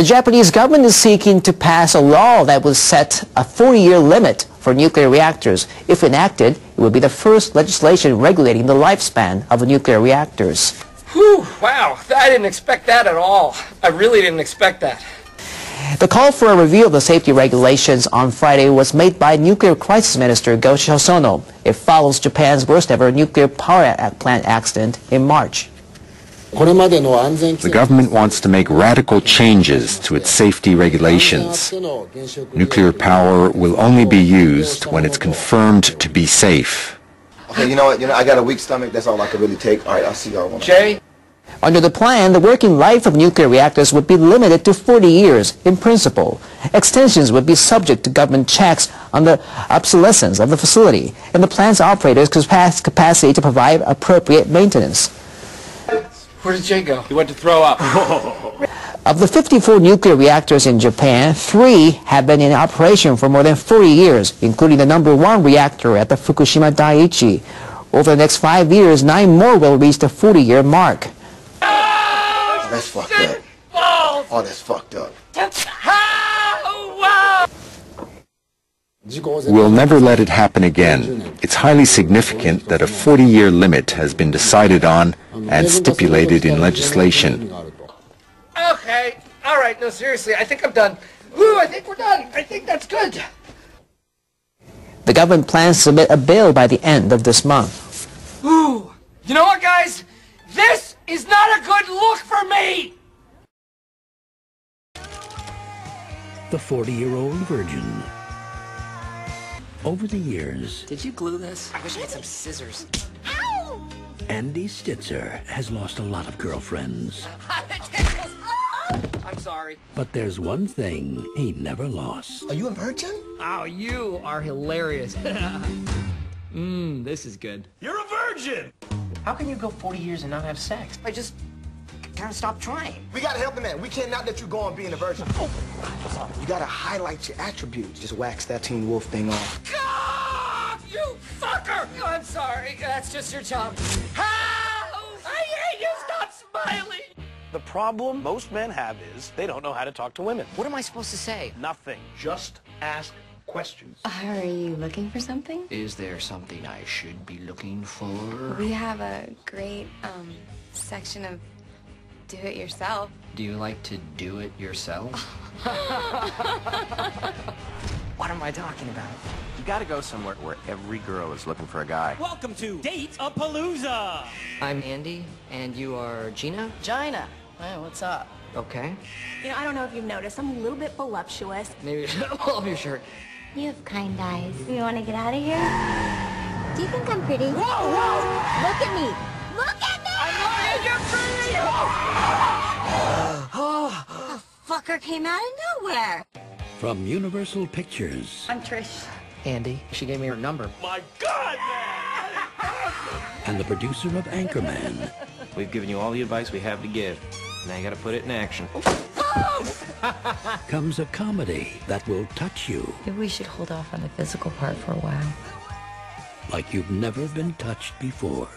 The Japanese government is seeking to pass a law that would set a 40-year limit for nuclear reactors. If enacted, it would be the first legislation regulating the lifespan of nuclear reactors. Whew, wow, I didn't expect that at all. I really didn't expect that. The call for a review of the safety regulations on Friday was made by Nuclear Crisis Minister Goshi Hosono. It follows Japan's worst ever nuclear power plant accident in March. The government wants to make radical changes to its safety regulations. Nuclear power will only be used when it's confirmed to be safe. Okay, you know what? You know, I got a weak stomach. That's all I can really take. All right, I'll see y'all. Jay? Under the plan, the working life of nuclear reactors would be limited to 40 years in principle. Extensions would be subject to government checks on the obsolescence of the facility and the plant's operators' capacity to provide appropriate maintenance. Where did Jay go? He went to throw up. of the 54 nuclear reactors in Japan, three have been in operation for more than 40 years, including the number one reactor at the Fukushima Daiichi. Over the next five years, nine more will reach the 40-year mark. Oh, that's fucked up. Oh, that's fucked up. Uh, we'll never let it happen again. It's highly significant that a 40-year limit has been decided on and stipulated in legislation. Okay, all right, no, seriously, I think I'm done. Woo, I think we're done. I think that's good. The government plans to submit a bill by the end of this month. Ooh, you know what, guys? This is not a good look for me! The 40-year-old virgin over the years... Did you glue this? I wish I had some scissors. Ow! Andy Stitzer has lost a lot of girlfriends. I'm sorry. But there's one thing he never lost. Are you a virgin? Oh, you are hilarious. Mmm, this is good. You're a virgin! How can you go 40 years and not have sex? I just kind of stopped trying. We gotta help him man. We cannot let you go on being a virgin. Oh, you gotta highlight your attributes. Just wax that Teen Wolf thing off. God, you fucker! Oh, I'm sorry. That's just your job. Help! I hate you. Stop smiling. The problem most men have is they don't know how to talk to women. What am I supposed to say? Nothing. Just ask questions. Are you looking for something? Is there something I should be looking for? We have a great um, section of do it yourself. Do you like to do it yourself? what am I talking about? You gotta go somewhere where every girl is looking for a guy. Welcome to Date a Palooza! I'm Andy, and you are Gina? Gina. Hey, what's up? Okay. You know, I don't know if you've noticed, I'm a little bit voluptuous. Maybe pull up your shirt. You have kind eyes. You want to get out of here? Do you think I'm pretty? Whoa, whoa! Look at me! Look at me! I'm looking at your pretty! oh. The fucker came out of nowhere. From Universal Pictures. I'm Trish. Andy. She gave me her number. My God, man! and the producer of Anchorman. We've given you all the advice we have to give. Now you gotta put it in action. Oh, oh! comes a comedy that will touch you. Maybe we should hold off on the physical part for a while. Like you've never been touched before.